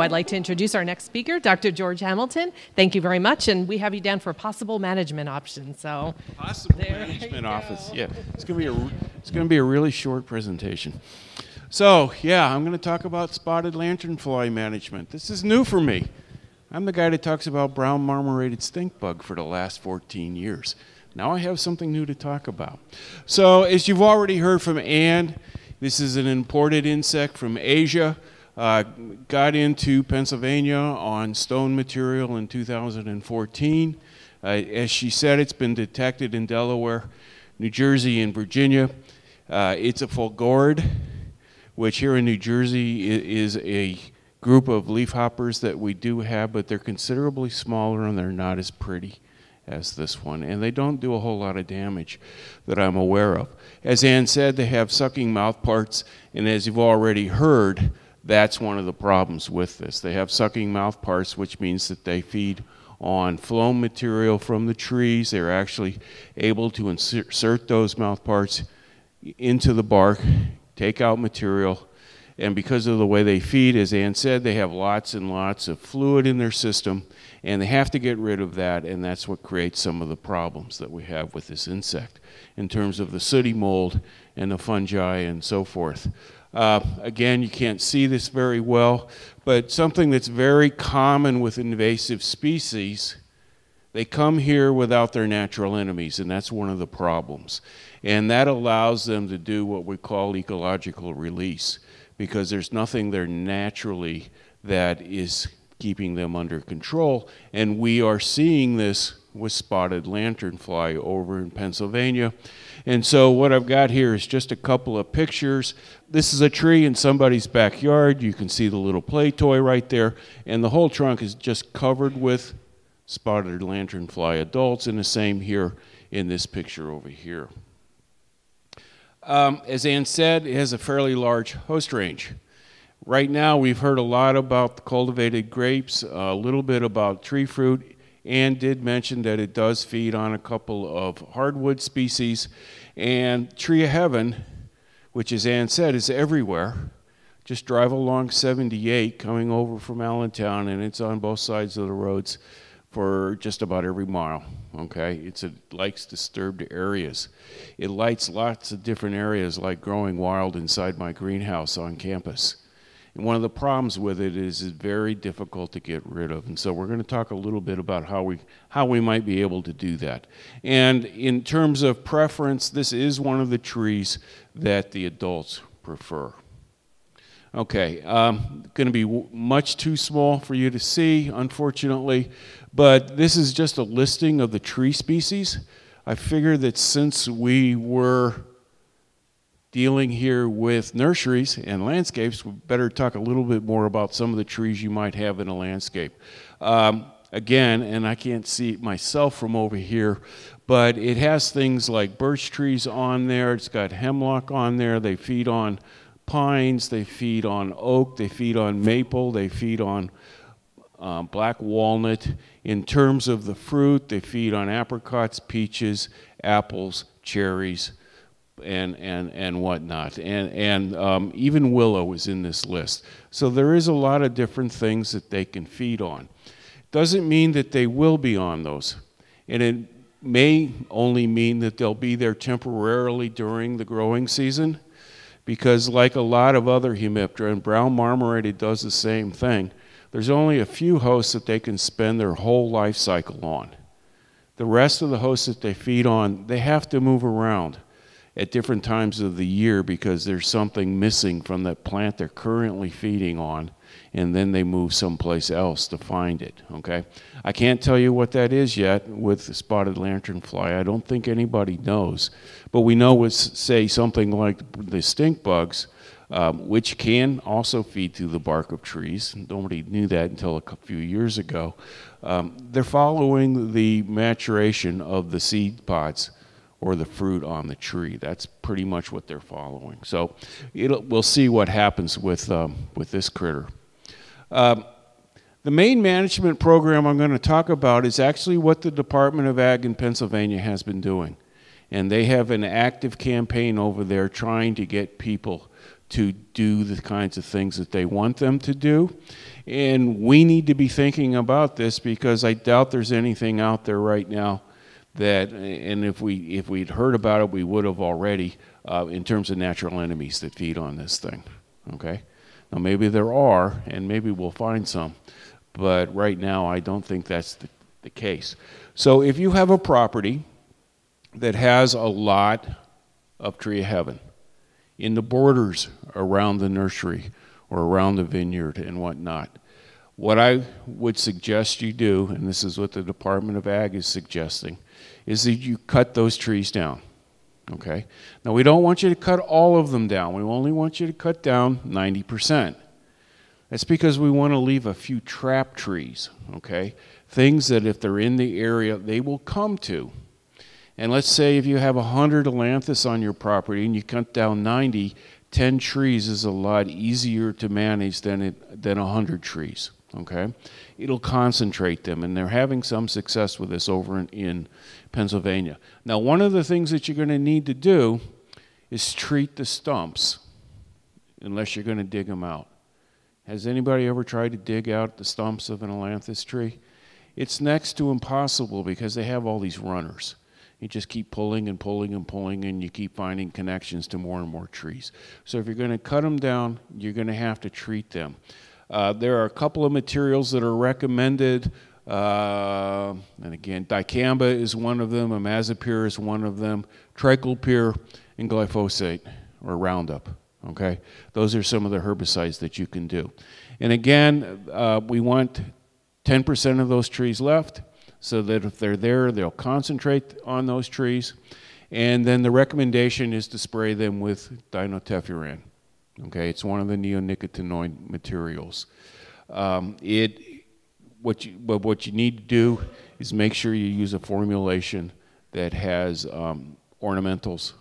So I'd like to introduce our next speaker, Dr. George Hamilton. Thank you very much, and we have you down for possible management options. So possible management office. Yeah, it's gonna be a it's gonna be a really short presentation. So yeah, I'm gonna talk about spotted lanternfly management. This is new for me. I'm the guy that talks about brown marmorated stink bug for the last 14 years. Now I have something new to talk about. So as you've already heard from Anne, this is an imported insect from Asia. Uh, got into Pennsylvania on stone material in 2014. Uh, as she said, it's been detected in Delaware, New Jersey, and Virginia. Uh, it's a fulgorid, which here in New Jersey is a group of leafhoppers that we do have, but they're considerably smaller and they're not as pretty as this one. And they don't do a whole lot of damage that I'm aware of. As Anne said, they have sucking mouth parts, and as you've already heard, that's one of the problems with this. They have sucking mouth parts, which means that they feed on phloem material from the trees. They're actually able to insert those mouth parts into the bark, take out material, and because of the way they feed, as Anne said, they have lots and lots of fluid in their system, and they have to get rid of that, and that's what creates some of the problems that we have with this insect in terms of the sooty mold and the fungi and so forth. Uh, again, you can't see this very well, but something that's very common with invasive species, they come here without their natural enemies, and that's one of the problems. And that allows them to do what we call ecological release because there's nothing there naturally that is keeping them under control. And we are seeing this with spotted lanternfly over in Pennsylvania. And so what I've got here is just a couple of pictures. This is a tree in somebody's backyard. You can see the little play toy right there. And the whole trunk is just covered with spotted lanternfly adults, and the same here in this picture over here. Um, as Anne said, it has a fairly large host range. Right now, we've heard a lot about cultivated grapes, a little bit about tree fruit. Anne did mention that it does feed on a couple of hardwood species. And Tree of Heaven, which, as Anne said, is everywhere. Just drive along 78 coming over from Allentown, and it's on both sides of the roads for just about every mile. Okay, it's a, it likes disturbed areas. It lights lots of different areas, like growing wild inside my greenhouse on campus. And one of the problems with it is it's very difficult to get rid of. And so we're going to talk a little bit about how we how we might be able to do that. And in terms of preference, this is one of the trees that the adults prefer. Okay, um, going to be much too small for you to see, unfortunately, but this is just a listing of the tree species. I figure that since we were dealing here with nurseries and landscapes, we better talk a little bit more about some of the trees you might have in a landscape. Um, again, and I can't see it myself from over here, but it has things like birch trees on there. It's got hemlock on there. They feed on pines, they feed on oak, they feed on maple, they feed on um, black walnut. In terms of the fruit, they feed on apricots, peaches, apples, cherries, and, and, and whatnot. And, and um, even willow is in this list. So there is a lot of different things that they can feed on. Doesn't mean that they will be on those. And it may only mean that they'll be there temporarily during the growing season because like a lot of other hemiptera, and brown marmorated does the same thing, there's only a few hosts that they can spend their whole life cycle on. The rest of the hosts that they feed on, they have to move around at different times of the year because there's something missing from that plant they're currently feeding on and then they move someplace else to find it. Okay, I can't tell you what that is yet with the spotted lanternfly. I don't think anybody knows, but we know with say something like the stink bugs. Um, which can also feed through the bark of trees. Nobody knew that until a few years ago. Um, they're following the maturation of the seed pods or the fruit on the tree. That's pretty much what they're following. So we'll see what happens with, um, with this critter. Um, the main management program I'm going to talk about is actually what the Department of Ag in Pennsylvania has been doing. And they have an active campaign over there trying to get people to do the kinds of things that they want them to do. And we need to be thinking about this because I doubt there's anything out there right now that, and if we if we'd heard about it, we would have already uh, in terms of natural enemies that feed on this thing. Okay, now maybe there are, and maybe we'll find some, but right now I don't think that's the, the case. So if you have a property that has a lot of tree of heaven in the borders around the nursery or around the vineyard and whatnot. What I would suggest you do, and this is what the Department of Ag is suggesting, is that you cut those trees down. Okay? Now, we don't want you to cut all of them down. We only want you to cut down 90%. That's because we want to leave a few trap trees, okay? Things that if they're in the area, they will come to. And let's say if you have 100 ailanthus on your property and you cut down 90, 10 trees is a lot easier to manage than, it, than 100 trees. Okay? It'll concentrate them, and they're having some success with this over in, in Pennsylvania. Now, one of the things that you're going to need to do is treat the stumps unless you're going to dig them out. Has anybody ever tried to dig out the stumps of an ailanthus tree? It's next to impossible because they have all these runners. You just keep pulling and pulling and pulling, and you keep finding connections to more and more trees. So if you're going to cut them down, you're going to have to treat them. Uh, there are a couple of materials that are recommended. Uh, and again, dicamba is one of them, imazapyr is one of them, triclopyr, and glyphosate or Roundup. Okay, those are some of the herbicides that you can do. And again, uh, we want 10% of those trees left so that if they're there, they'll concentrate on those trees. And then the recommendation is to spray them with dinotefuran. Okay, it's one of the neonicotinoid materials. Um, it, what you, but what you need to do is make sure you use a formulation that has um, ornamentals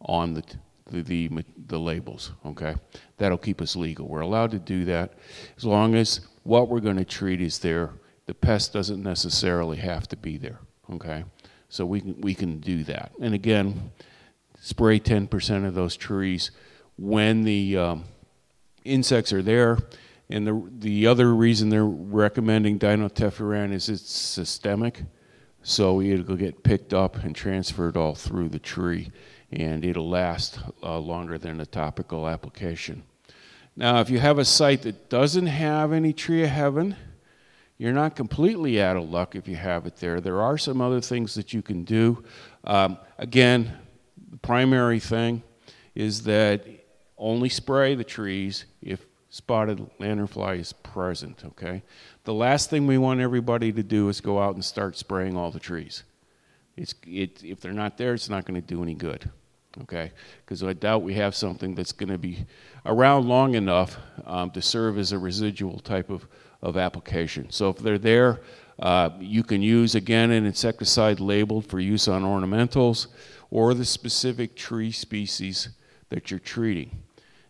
on the, the, the, the labels. Okay, that'll keep us legal. We're allowed to do that as long as what we're going to treat is there the pest doesn't necessarily have to be there. Okay, so we can we can do that. And again, spray 10% of those trees when the um, insects are there. And the the other reason they're recommending dinotefuran is it's systemic, so it'll get picked up and transferred all through the tree, and it'll last uh, longer than a topical application. Now, if you have a site that doesn't have any tree of heaven, you're not completely out of luck if you have it there. There are some other things that you can do. Um, again, the primary thing is that only spray the trees if spotted lanternfly is present, okay? The last thing we want everybody to do is go out and start spraying all the trees. It's, it, if they're not there, it's not going to do any good, okay? Because I doubt we have something that's going to be around long enough um, to serve as a residual type of of application. So if they're there, uh, you can use again an insecticide labeled for use on ornamentals or the specific tree species that you're treating.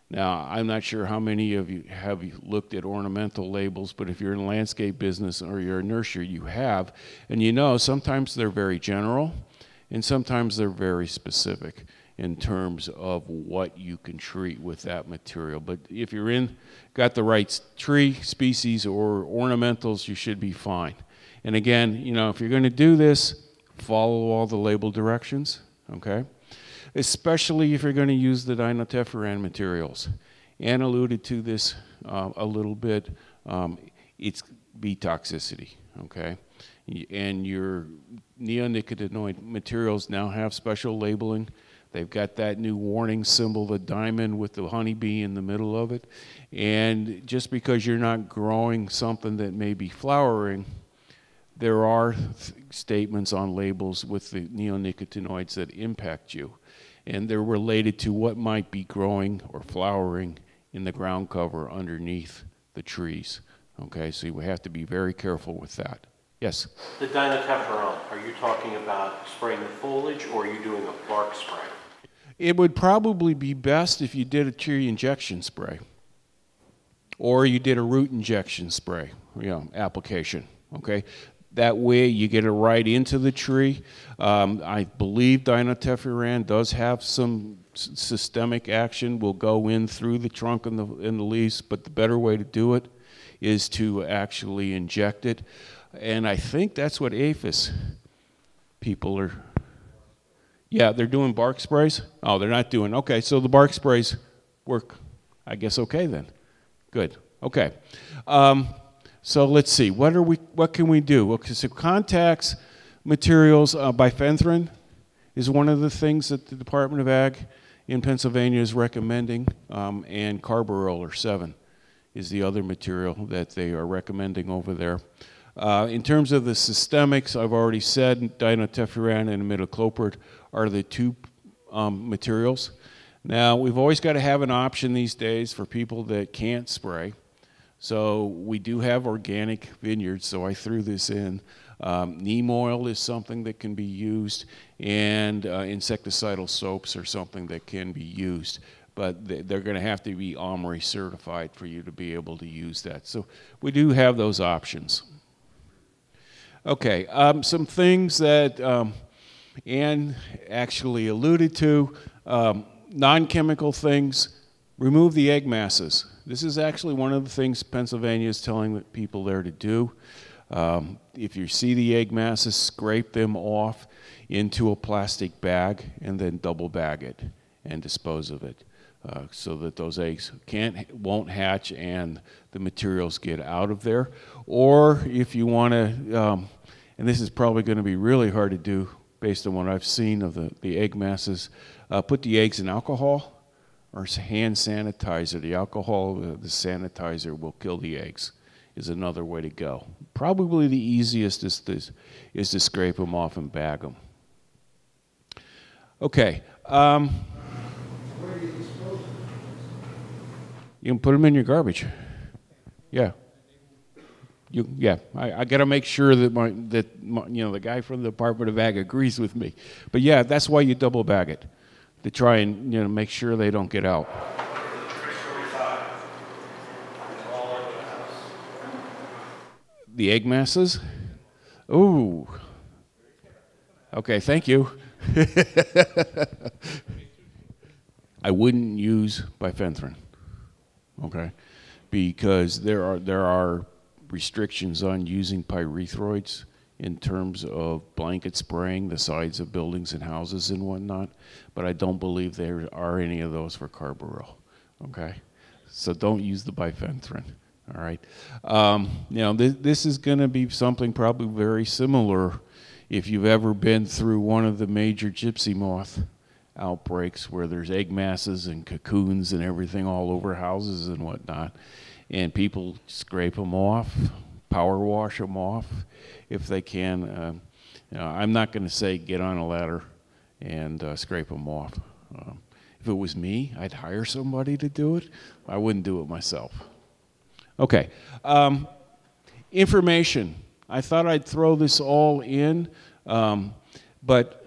Now, I'm not sure how many of you have looked at ornamental labels, but if you're in landscape business or you're a nursery, you have. And you know, sometimes they're very general and sometimes they're very specific in terms of what you can treat with that material. But if you're in, got the right tree species or ornamentals, you should be fine. And again, you know, if you're going to do this, follow all the label directions, okay? Especially if you're going to use the dinotefuran materials. Anne alluded to this uh, a little bit. Um, it's bee toxicity, okay? And your neonicotinoid materials now have special labeling They've got that new warning symbol, the diamond with the honeybee in the middle of it. And just because you're not growing something that may be flowering, there are statements on labels with the neonicotinoids that impact you. And they're related to what might be growing or flowering in the ground cover underneath the trees. Okay, so we have to be very careful with that. Yes? The dinotefuran, are you talking about spraying the foliage or are you doing a bark spray? It would probably be best if you did a tree injection spray or you did a root injection spray, you know, application. Okay, that way you get it right into the tree. Um, I believe dinotefuran does have some systemic action will go in through the trunk and the, the leaves, but the better way to do it is to actually inject it. And I think that's what APHIS people are. Yeah, they're doing bark sprays. Oh, they're not doing. Okay, so the bark sprays work, I guess. Okay then, good. Okay, um, so let's see. What are we? What can we do? Okay, so contacts materials uh, bifenthrin is one of the things that the Department of Ag in Pennsylvania is recommending, um, and carbaryl or Sevin is the other material that they are recommending over there. Uh, in terms of the systemics, I've already said dinotefuran and imidacloprid are the two um, materials. Now, we've always got to have an option these days for people that can't spray. So we do have organic vineyards, so I threw this in. Um, neem oil is something that can be used, and uh, insecticidal soaps are something that can be used. But they're going to have to be OMRI certified for you to be able to use that. So we do have those options. Okay, um, some things that um, Anne actually alluded to um, non chemical things, remove the egg masses. This is actually one of the things Pennsylvania is telling the people there to do. Um, if you see the egg masses, scrape them off into a plastic bag and then double bag it and dispose of it. Uh, so that those eggs can't won't hatch and the materials get out of there. Or if you want to, um, and this is probably going to be really hard to do based on what I've seen of the, the egg masses, uh, put the eggs in alcohol or hand sanitizer. The alcohol, the, the sanitizer will kill the eggs is another way to go. Probably the easiest is to, is to scrape them off and bag them. Okay. Um, you can put them in your garbage. Yeah. You, yeah, I, I got to make sure that my that my, you know the guy from the Department of Ag agrees with me. But yeah, that's why you double bag it to try and you know make sure they don't get out. the egg masses. Ooh. Okay, thank you. I wouldn't use bifenthrin. Okay, because there are there are restrictions on using pyrethroids in terms of blanket spraying the sides of buildings and houses and whatnot. But I don't believe there are any of those for carbaryl. Okay, so don't use the bifenthrin. All right. Um, you know, th- this is going to be something probably very similar if you've ever been through one of the major gypsy moth outbreaks where there's egg masses and cocoons and everything all over houses and whatnot. And people scrape them off, power wash them off if they can. Uh, you know, I'm not going to say get on a ladder and uh, scrape them off. Um, if it was me, I'd hire somebody to do it. I wouldn't do it myself. Okay. Um, information. I thought I'd throw this all in, um, but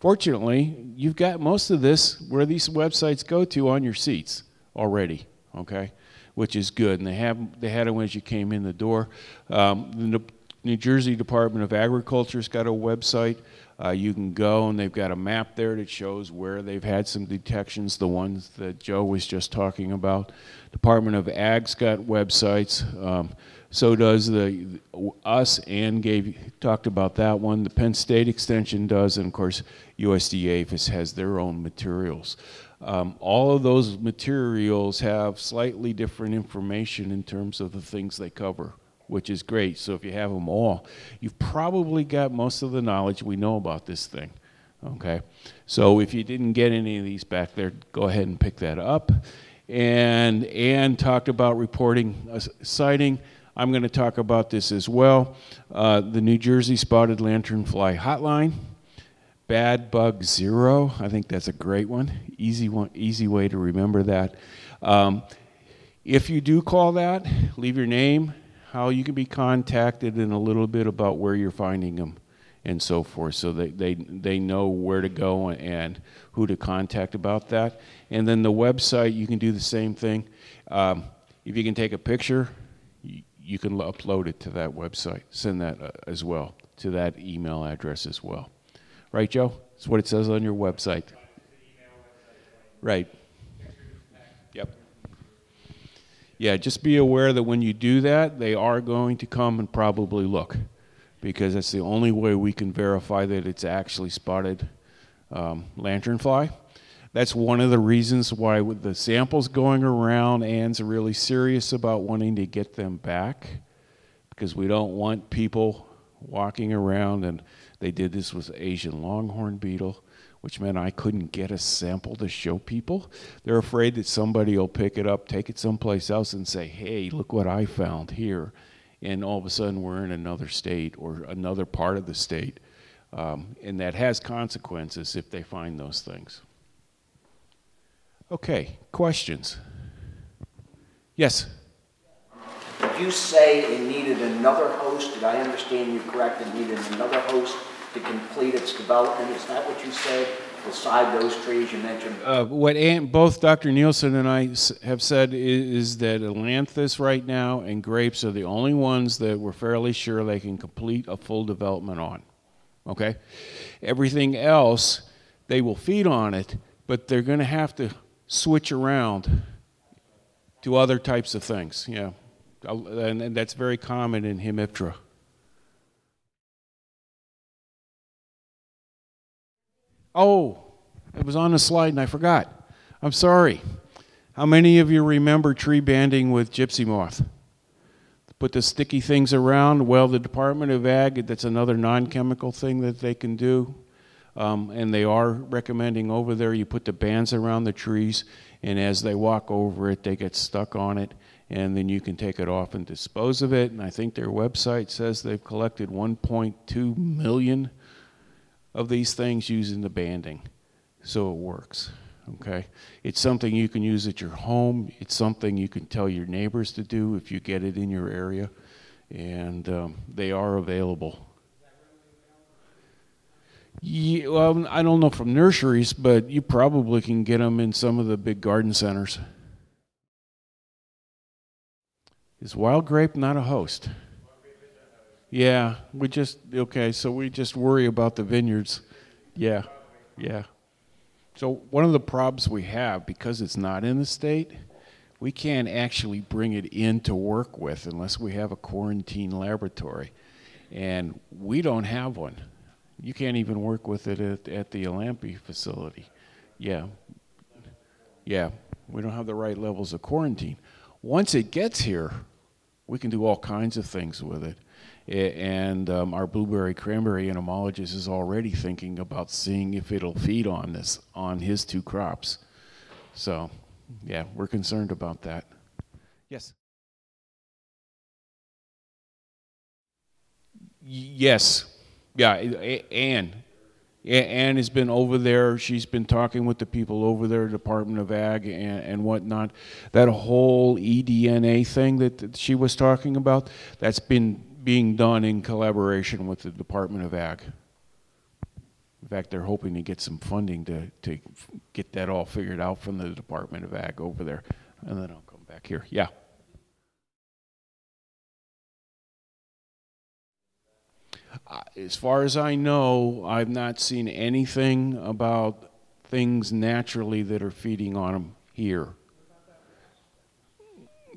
fortunately, you've got most of this where these websites go to on your seats already. Okay, which is good, and they have they had them as you came in the door. Um, the New Jersey Department of Agriculture's got a website. Uh, you can go and they've got a map there that shows where they've had some detections, the ones that Joe was just talking about. Department of Ag's got websites. Um, so does the us. and gave talked about that one. The Penn State Extension does, and of course USDA has their own materials. Um, all of those materials have slightly different information in terms of the things they cover which is great. So if you have them all, you've probably got most of the knowledge we know about this thing. Okay? So if you didn't get any of these back there, go ahead and pick that up. And Anne talked about reporting a sighting. I'm going to talk about this as well. Uh, the New Jersey Spotted Lanternfly Hotline, Bad Bug Zero. I think that's a great one. Easy one, easy way to remember that. Um, if you do call that, leave your name, how you can be contacted and a little bit about where you're finding them and so forth so they, they, they know where to go and who to contact about that. And then the website, you can do the same thing. Um, if you can take a picture, you, you, can upload it to that website, send that uh, as well to that email address as well. Right, Joe? That's what it says on your website. Right. Yep. Yeah, just be aware that when you do that, they are going to come and probably look because that's the only way we can verify that it's actually spotted um, lanternfly. That's one of the reasons why with the samples going around, Anne's really serious about wanting to get them back because we don't want people walking around and they did this with Asian longhorn beetle which meant I couldn't get a sample to show people. They're afraid that somebody will pick it up, take it someplace else, and say, hey, look what I found here. And all of a sudden, we're in another state or another part of the state. Um, and that has consequences if they find those things. Okay, questions? Yes? You say it needed another host? Did I understand you correct? It needed another host to complete its development? Is that what you said? Beside those trees you mentioned? Uh, what Anne, both Dr. Nielsen and I have said is, is, that Ailanthus right now and grapes are the only ones that we're fairly sure they can complete a full development on. Okay? Everything else, they will feed on it, but they're going to have to switch around to other types of things. Yeah. And, and that's very common in Hemiptera. Oh, it was on the slide and I forgot. I'm sorry. How many of you remember tree banding with gypsy moth? Put the sticky things around. Well, the Department of Ag, that's another non chemical thing that they can do. Um, and they are recommending over there you put the bands around the trees, and as they walk over it, they get stuck on it, and then you can take it off and dispose of it. And I think their website says they've collected 1.2 million of these things using the banding so it works. Okay? It's something you can use at your home. It's something you can tell your neighbors to do if you get it in your area. And um, they are available. Yeah, well, I don't know from nurseries, but you probably can get them in some of the big garden centers. Is wild grape not a host? Yeah, we just okay. So we just worry about the vineyards. Yeah, yeah. So one of the problems we have because it's not in the state, we can't actually bring it in to work with unless we have a quarantine laboratory, and we don't have one. You can't even work with it at, at the Alampi facility. Yeah, yeah. We don't have the right levels of quarantine. Once it gets here, we can do all kinds of things with it and um, our blueberry cranberry entomologist is already thinking about seeing if it'll feed on this on his two crops. So, yeah, we're concerned about that. Yes. yes. Yeah, Anne. Anne has been over there. She's been talking with the people over there, Department of Ag and, and whatnot. That whole eDNA thing that, that she was talking about, that's been being done in collaboration with the Department of Ag. In fact, they're hoping to get some funding to, to get that all figured out from the Department of Ag over there. And then I'll come back here. Yeah. As far as I know, I've not seen anything about things naturally that are feeding on them here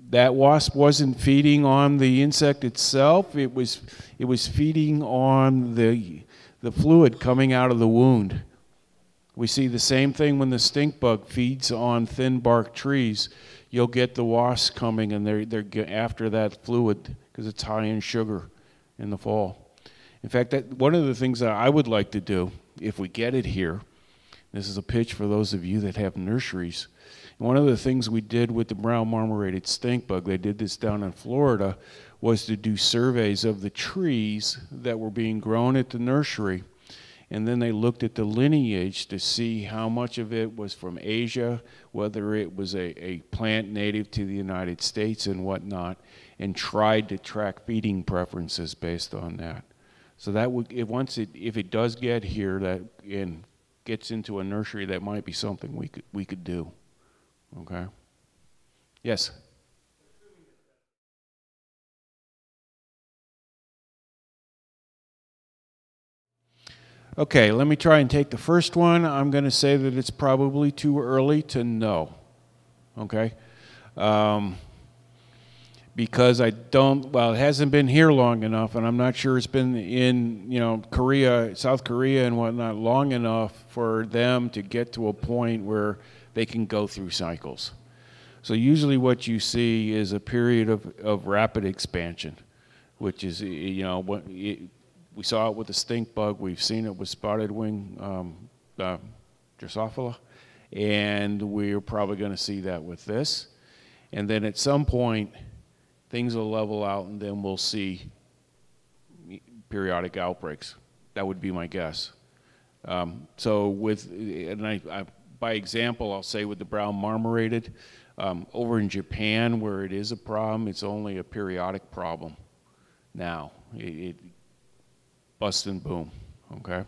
that wasp wasn't feeding on the insect itself. It was, it was feeding on the, the fluid coming out of the wound. We see the same thing when the stink bug feeds on thin bark trees. You'll get the wasps coming and they're, they're after that fluid because it's high in sugar in the fall. In fact, that, one of the things that I would like to do, if we get it here, this is a pitch for those of you that have nurseries one of the things we did with the brown marmorated stink bug, they did this down in Florida, was to do surveys of the trees that were being grown at the nursery. And then they looked at the lineage to see how much of it was from Asia, whether it was a, a plant native to the United States and whatnot, and tried to track feeding preferences based on that. So that would, if once it, if it does get here, that and gets into a nursery, that might be something we could we could do. Okay? Yes? Okay, let me try and take the first one. I'm going to say that it's probably too early to know. Okay? Um, because I don't, well, it hasn't been here long enough, and I'm not sure it's been in, you know, Korea, South Korea and whatnot long enough for them to get to a point where they can go through cycles. So usually what you see is a period of, of rapid expansion, which is, you know, what, it, we saw it with the stink bug. We've seen it with spotted wing um, uh, Drosophila, and we're probably going to see that with this. And then at some point, things will level out, and then we'll see periodic outbreaks. That would be my guess. Um, so with, and I, I, by example, I'll say with the brown marmorated, um, over in Japan where it is a problem, it's only a periodic problem now. It, it bust and boom, okay?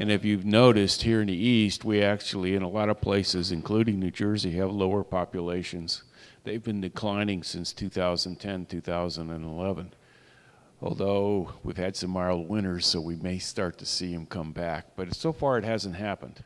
And if you've noticed here in the East, we actually, in a lot of places, including New Jersey, have lower populations. They've been declining since 2010, 2011. Although we've had some mild winters, so we may start to see them come back. But so far, it hasn't happened.